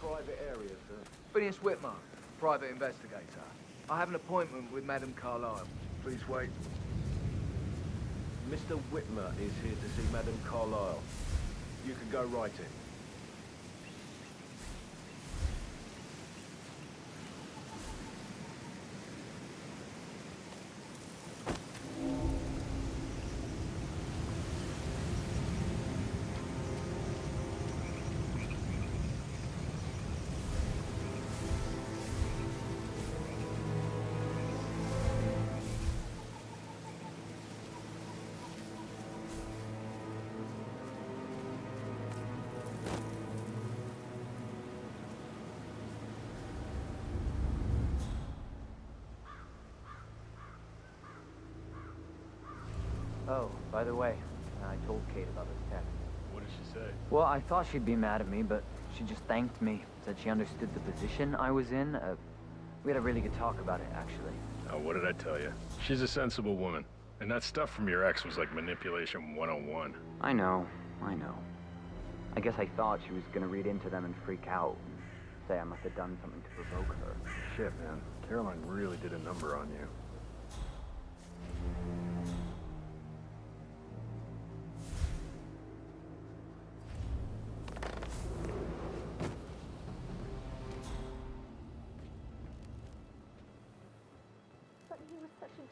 private area, sir? Phineas Whitmer, private investigator. I have an appointment with Madame Carlisle. Please wait. Mr. Whitmer is here to see Madame Carlisle. You can go right in. Oh, by the way, I told Kate about this text. What did she say? Well, I thought she'd be mad at me, but she just thanked me. Said she understood the position I was in. Uh, we had a really good talk about it, actually. Oh, what did I tell you? She's a sensible woman. And that stuff from your ex was like manipulation 101. I know, I know. I guess I thought she was gonna read into them and freak out. And say I must have done something to provoke her. Shit, man. Caroline really did a number on you.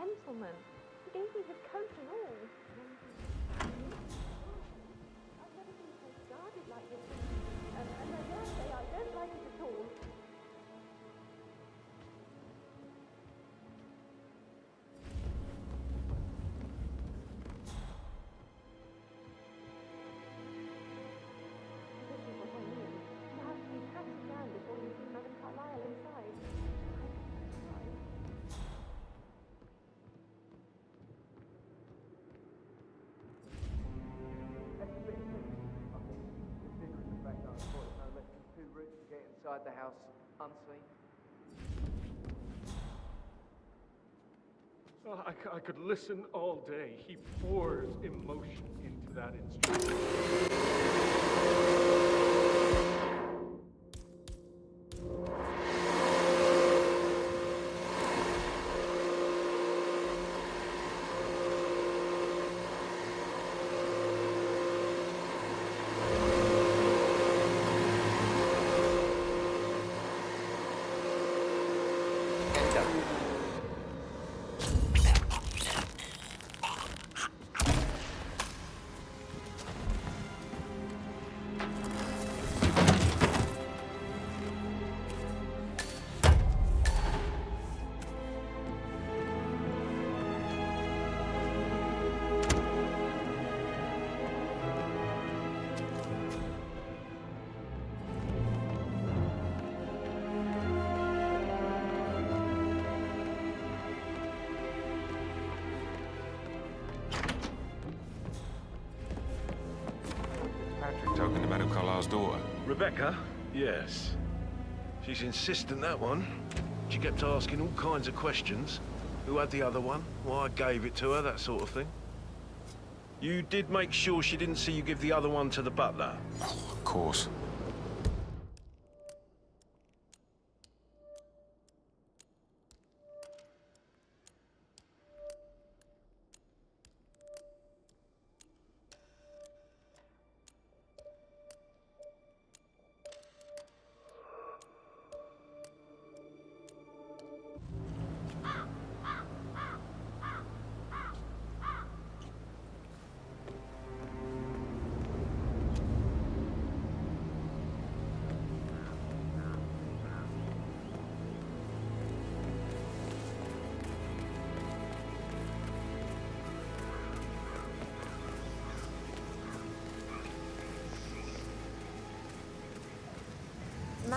Gentleman. He gave me his coat and all. I've never been so guarded like this. And, and dare say I inside the house unseen. I, I could listen all day. He pours emotion into that instrument. Rebecca? Yes. She's insistent, that one. She kept asking all kinds of questions. Who had the other one? Why I gave it to her, that sort of thing. You did make sure she didn't see you give the other one to the butler? Oh, of course.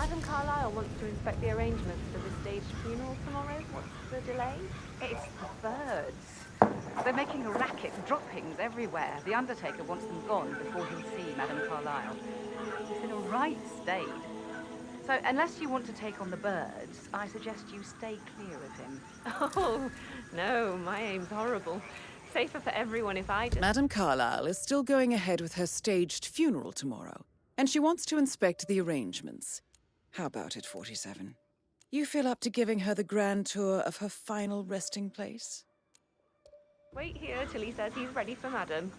Madame Carlisle wants to inspect the arrangements for the staged funeral tomorrow. What's the delay? It's the birds. They're making a racket, droppings everywhere. The Undertaker wants them gone before he'll see Madame Carlisle. He's in a right state. So, unless you want to take on the birds, I suggest you stay clear of him. Oh, no, my aim's horrible. Safer for everyone if I just... Madame Carlisle is still going ahead with her staged funeral tomorrow, and she wants to inspect the arrangements. How about it, 47? You feel up to giving her the grand tour of her final resting place? Wait here till he says he's ready for Madam.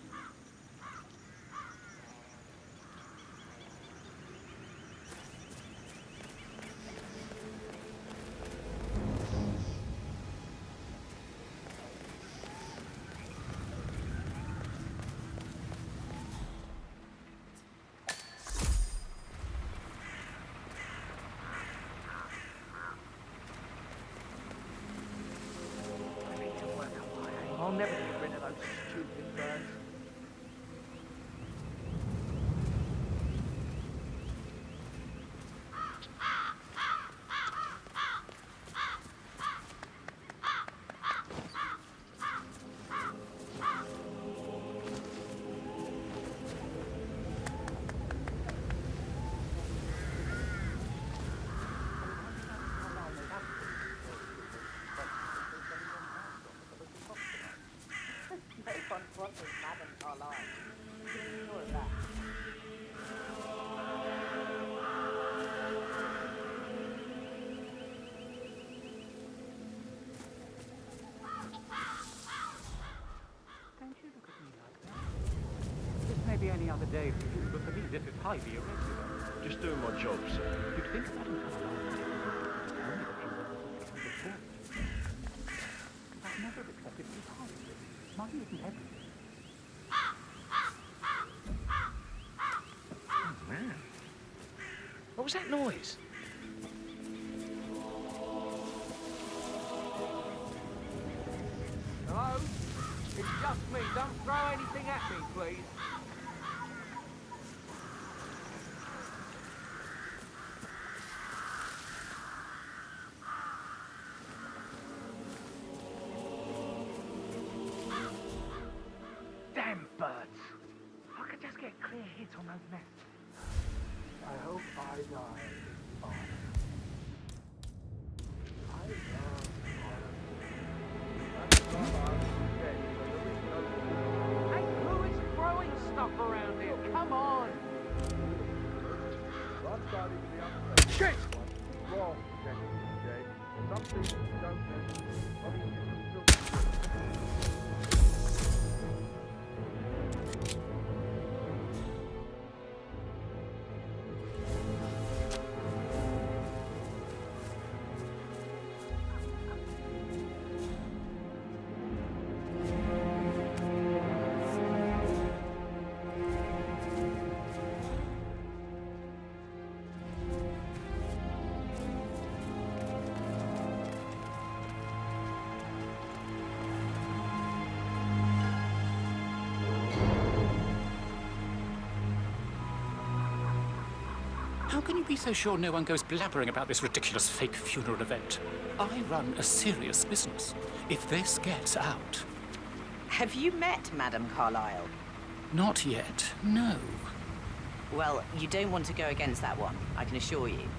Other day but for me this is highly irregular. Just doing my job, sir. You'd think Madame Carlisle would only that you were before. I've never accepted you kindly. Money isn't everything. Oh, man. What was that noise? Hello? It's just me. Don't throw anything at me, please. Those nests. I hope I die. Can you be so sure no one goes blabbering about this ridiculous fake funeral event? I run a serious business. If this gets out. Have you met Madame Carlisle? Not yet, no. Well, you don't want to go against that one, I can assure you.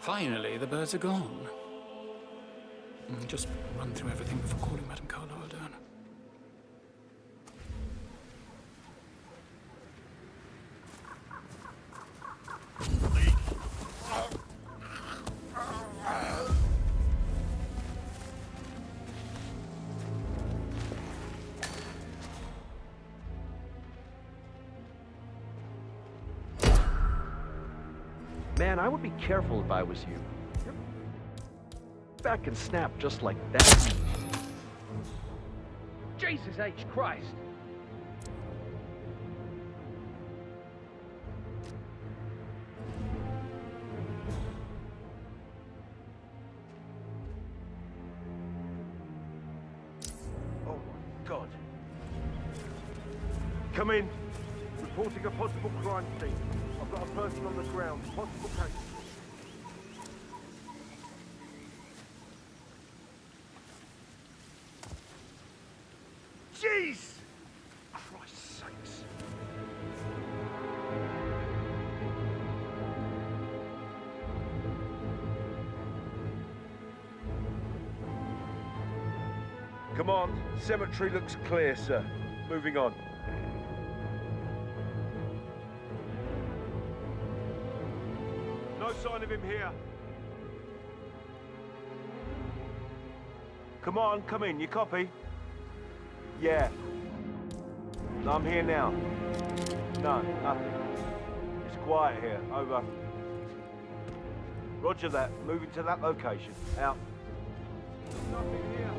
Finally, the birds are gone. Mm, Just run through everything before calling Madame Carlisle Man, I would be careful if I was you. Back and snap just like that. Jesus H. Christ! Oh God! Come in. Reporting a possible crime scene. Person on the ground. Possible case. Jeez! Christ's sakes. Come on. Cemetery looks clear, sir. Moving on. Sign of him here. Come on, come in. You copy? Yeah. I'm here now. No, nothing. It's quiet here. Over. Roger that. Moving to that location. Out. Nothing here.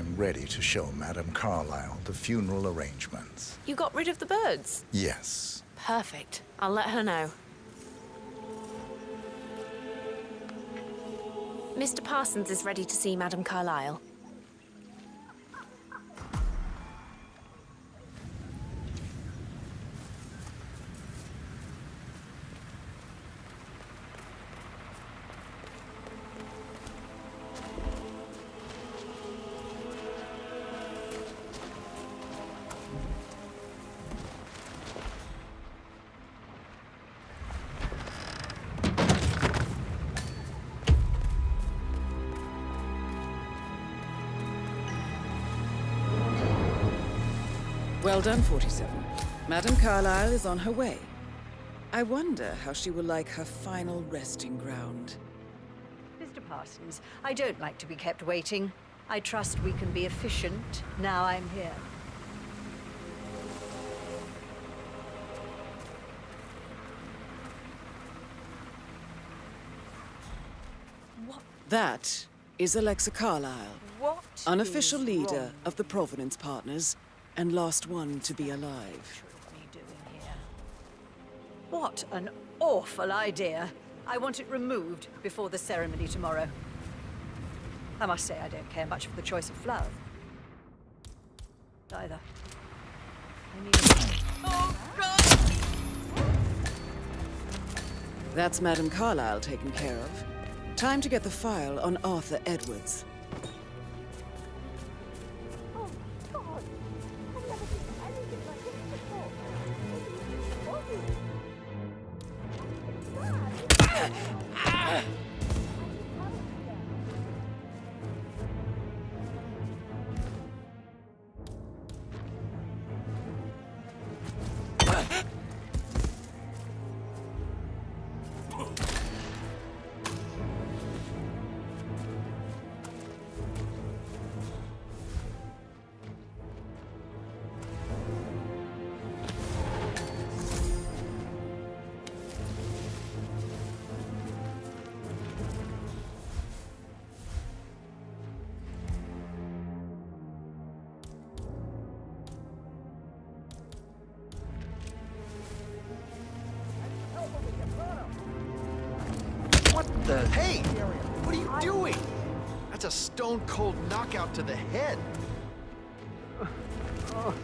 I am ready to show Madame Carlisle the funeral arrangements. You got rid of the birds? Yes. Perfect. I'll let her know. Mr. Parsons is ready to see Madame Carlisle. Well done, 47. Madame Carlisle is on her way. I wonder how she will like her final resting ground. Mr. Parsons, I don't like to be kept waiting. I trust we can be efficient now I'm here. What? That is Alexa Carlisle, What unofficial leader wrong? of the Providence Partners and last one to be alive. What an awful idea. I want it removed before the ceremony tomorrow. I must say I don't care much for the choice of flower. Either. I need Oh, God! That's Madame Carlisle taken care of. Time to get the file on Arthur Edwards. the... Hey! What are you doing? That's a stone-cold knockout to the head. Oh.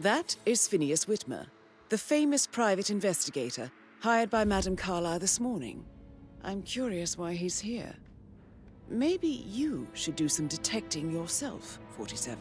That is Phineas Whitmer, the famous private investigator hired by Madame Carlisle this morning. I'm curious why he's here. Maybe you should do some detecting yourself, 47.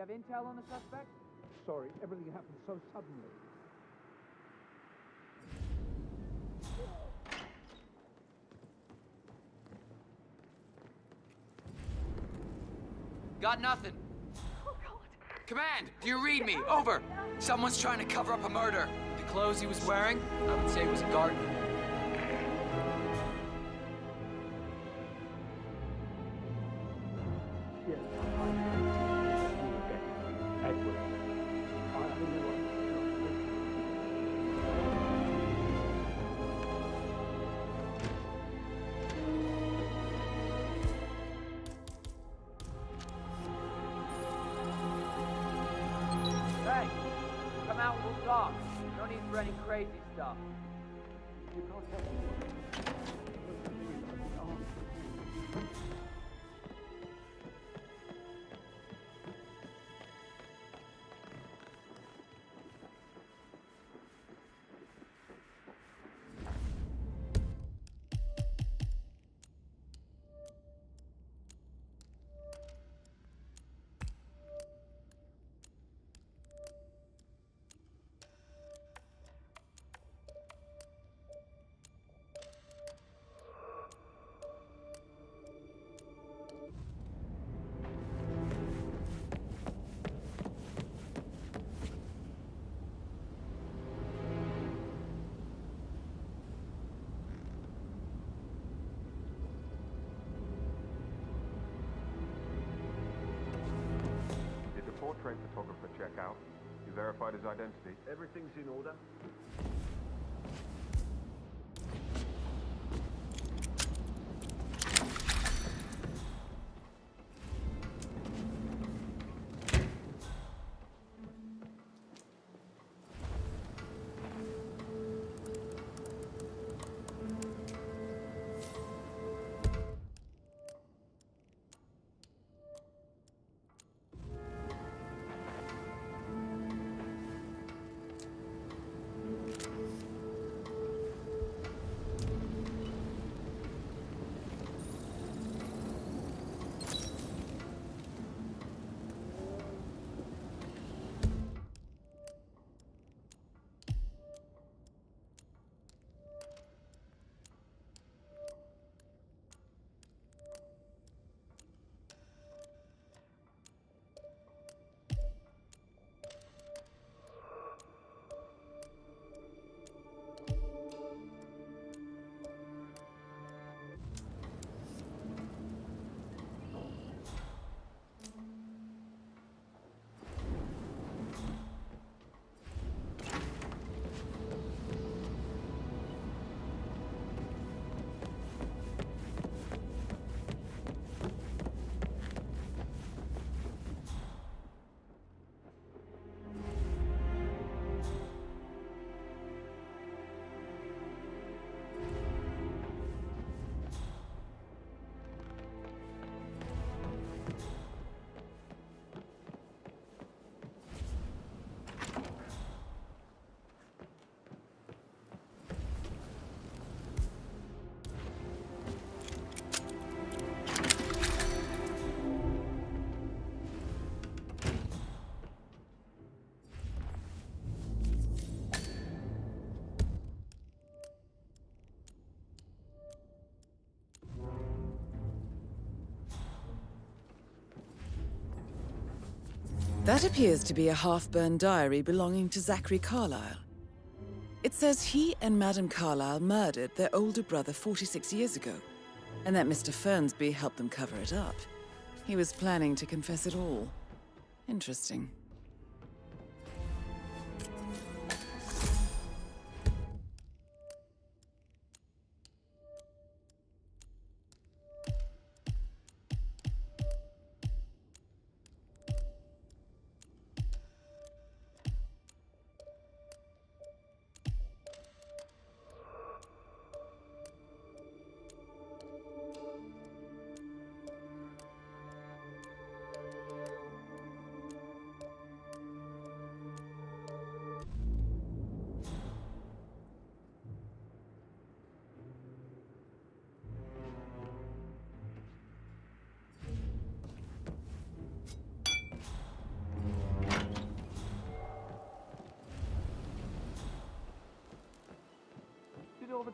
We have intel on the suspect? Sorry, everything happened so suddenly. Got nothing. Oh, Command, do you read me? Over. Someone's trying to cover up a murder. The clothes he was wearing, I would say he was a gardener. Photographer check out? You verified his identity? Everything's in order. That appears to be a half-burned diary belonging to Zachary Carlisle. It says he and Madame Carlisle murdered their older brother 46 years ago, and that Mr. Fernsby helped them cover it up. He was planning to confess it all. Interesting.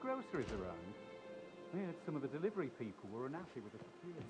Groceries around? I heard some of the delivery people were unhappy with the security.